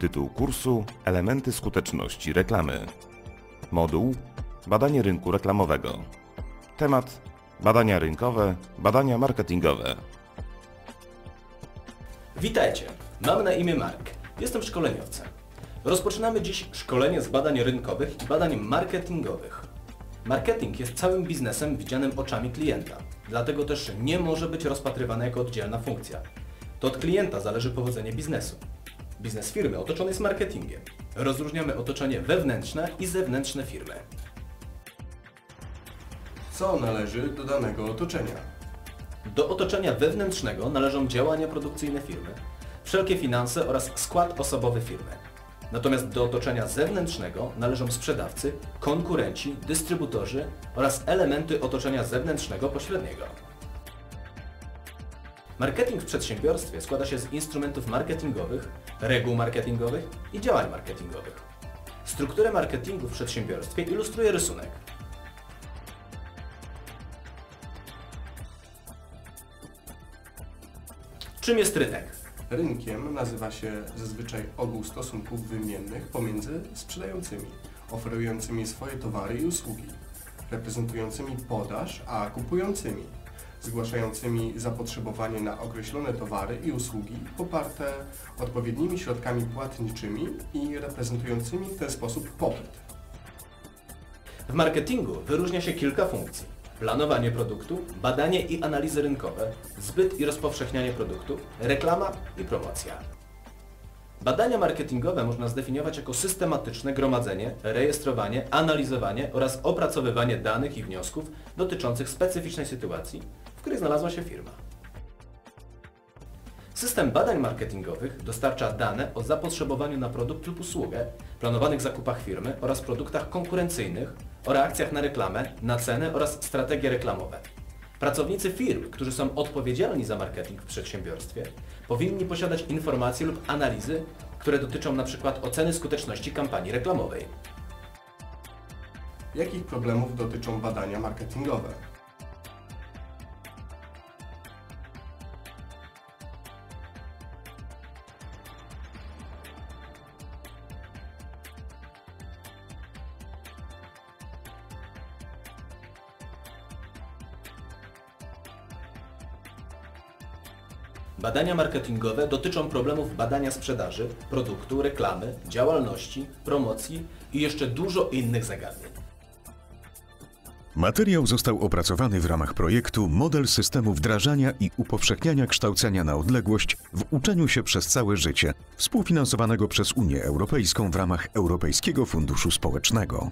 Tytuł kursu Elementy skuteczności reklamy. Moduł Badanie rynku reklamowego. Temat Badania rynkowe, badania marketingowe. Witajcie, mam na imię Mark. Jestem szkoleniowcem. Rozpoczynamy dziś szkolenie z badań rynkowych i badań marketingowych. Marketing jest całym biznesem widzianym oczami klienta, dlatego też nie może być rozpatrywany jako oddzielna funkcja. To od klienta zależy powodzenie biznesu. Biznes firmy otoczony jest marketingiem. Rozróżniamy otoczenie wewnętrzne i zewnętrzne firmy. Co należy do danego otoczenia? Do otoczenia wewnętrznego należą działania produkcyjne firmy, wszelkie finanse oraz skład osobowy firmy. Natomiast do otoczenia zewnętrznego należą sprzedawcy, konkurenci, dystrybutorzy oraz elementy otoczenia zewnętrznego pośredniego. Marketing w przedsiębiorstwie składa się z instrumentów marketingowych, reguł marketingowych i działań marketingowych. Strukturę marketingu w przedsiębiorstwie ilustruje rysunek. Czym jest rynek? Rynkiem nazywa się zazwyczaj ogół stosunków wymiennych pomiędzy sprzedającymi, oferującymi swoje towary i usługi, reprezentującymi podaż, a kupującymi, zgłaszającymi zapotrzebowanie na określone towary i usługi poparte odpowiednimi środkami płatniczymi i reprezentującymi w ten sposób popyt. W marketingu wyróżnia się kilka funkcji. Planowanie produktu, badanie i analizy rynkowe, zbyt i rozpowszechnianie produktu, reklama i promocja. Badania marketingowe można zdefiniować jako systematyczne gromadzenie, rejestrowanie, analizowanie oraz opracowywanie danych i wniosków dotyczących specyficznej sytuacji, w której znalazła się firma. System badań marketingowych dostarcza dane o zapotrzebowaniu na produkt lub usługę, planowanych zakupach firmy oraz produktach konkurencyjnych, o reakcjach na reklamę, na ceny oraz strategie reklamowe. Pracownicy firm, którzy są odpowiedzialni za marketing w przedsiębiorstwie, powinni posiadać informacje lub analizy, które dotyczą np. oceny skuteczności kampanii reklamowej. Jakich problemów dotyczą badania marketingowe? Badania marketingowe dotyczą problemów badania sprzedaży, produktu, reklamy, działalności, promocji i jeszcze dużo innych zagadnień. Materiał został opracowany w ramach projektu Model systemu wdrażania i upowszechniania kształcenia na odległość w uczeniu się przez całe życie, współfinansowanego przez Unię Europejską w ramach Europejskiego Funduszu Społecznego.